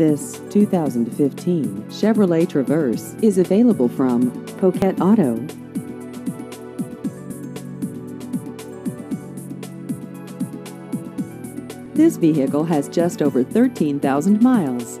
This 2015 Chevrolet Traverse is available from Poquet Auto. This vehicle has just over 13,000 miles.